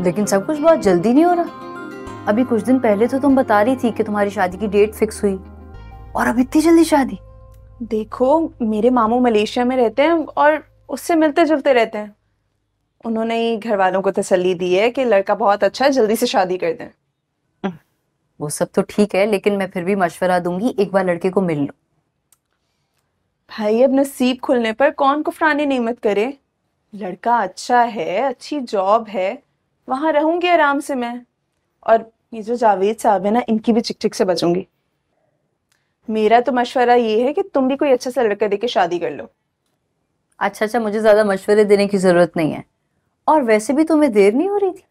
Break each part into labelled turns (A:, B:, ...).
A: लेकिन सब कुछ बहुत जल्दी नहीं हो रहा। अभी कुछ दिन पहले तो तुम बता रही थी कि तुम्हारी शादी की डेट फिक्स हुई। और अब इतनी जल्दी शादी?
B: देखो मेरे मामू मलेशिया में रहते हैं और उससे मिलते जुलते रहते हैं। उन्होंने ही घर वालों को तसल्ली दी है कि लड़का बहुत अच्छा है जल्दी से शादी कर दें।
A: वो सब तो ठीक है लेकिन मैं फिर भी मशवरा दूँगी एक बार लड़के को मिल लो।
B: भाई अब नसीब खुलने पर कौन कुफरानी नेमत करे? लड़का अच्छा है अच्छी जॉब है वहाँ रहूँगी आराम से मैं। और ये जो जावेद साहब है ना इनकी भी चिक चिक से बचूँगी। मेरा तो मशवरा ये है कि तुम भी कोई अच्छा सा लड़का देके शादी कर लो।
A: अच्छा अच्छा मुझे ज़्यादा मशवरे देने की ज़रूरत नहीं है। और वैसे भी तुम्हें देर नहीं हो रही थी?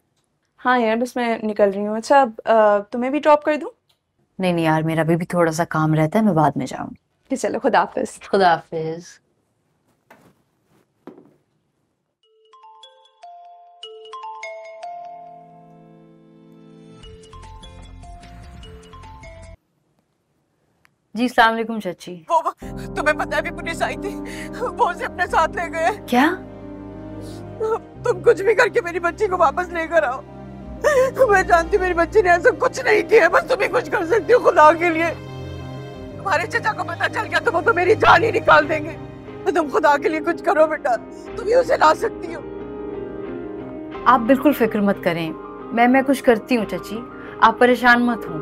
B: हाँ यार बस मैं निकल रही हूँ। अच्छा अब, तुम्हें भी ड्रॉप कर दूँ?
A: नहीं नहीं यार मेरा अभी भी थोड़ा सा काम रहता है मैं बाद में जाऊँगी।
B: चलो खुदाफिज हाफिज।
A: जी सलाम वालेकुम चाची।
C: वो तुम्हें पता है अभी पुलिस आई थी। वो उसे अपने साथ ले गए।
A: क्या?
C: तुम कुछ भी करके मेरी बच्ची को वापस लेकर आओ। मैं जानती हूँ मेरी बच्ची ने ऐसा कुछ नहीं किया बस तुम ही कुछ कर सकती हो खुदा के लिए। तुम्हारे चचा को पता चल गया तो वो तो मेरी जान ही निकाल देंगे। तो तुम खुदा के लिए कुछ करो बेटा तुम ही उसे ला सकती हो।
A: आप बिल्कुल फ़िक्र मत करें। मैं मैं कुछ करती हूँ चाची। आप परेशान मत हो।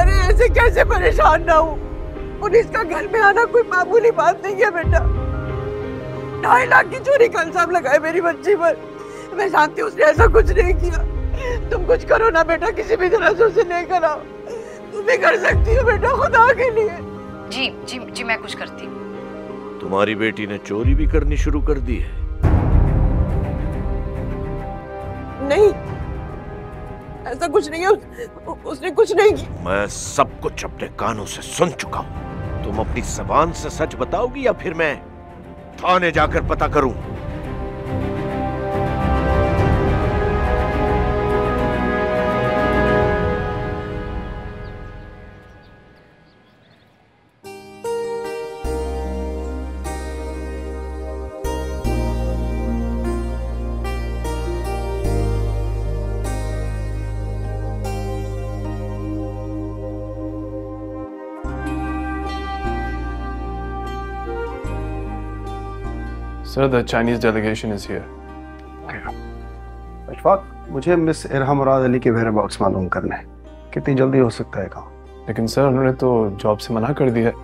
C: अरे ऐसे कैसे परेशान ना हो? पुलिस का घर में आना कोई मामूली बात नहीं है बेटा। ढाई लाख की चोरी का इल्ज़ाम लगाए मेरी बच्ची पर। मैं जानती हूँ उसने ऐसा कुछ नहीं किया। तुम कुछ करो ना बेटा किसी भी तरह से उसे नहीं कराओ। तुम भी कर सकती हो बेटा खुदा के लिए।
A: जी जी जी मैं कुछ करती हूँ।
D: तुम्हारी बेटी ने चोरी भी करनी शुरू कर दी है।
C: नहीं ऐसा कुछ नहीं है उसने कुछ नहीं किया।
D: मैं सब कुछ अपने कानों से सुन चुका हूँ। तुम अपनी जबान से सच बताओगी या फिर मैं थाने जाकर पता करूँ?
E: Sir, the Chinese delegation is here.
F: Ashfaq मुझे मिस इरहम मुराद अली के वेयर बॉक्स मालूम करना है। कितनी जल्दी हो सकता है काम?
E: लेकिन सर उन्होंने तो जॉब से मना कर दिया है।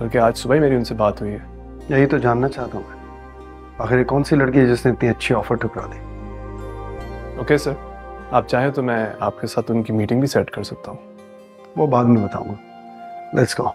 E: बल्कि आज सुबह ही मेरी उनसे बात हुई है।
F: यही तो जानना चाहता हूँ मैं। आखिर कौन सी लड़की है जिसने इतनी अच्छी ऑफ़र ठुकरा दी?
E: ओके सर आप चाहें तो मैं आपके साथ उनकी मीटिंग भी सेट कर सकता हूँ।
F: वो बाद में बताऊँगा। Let's go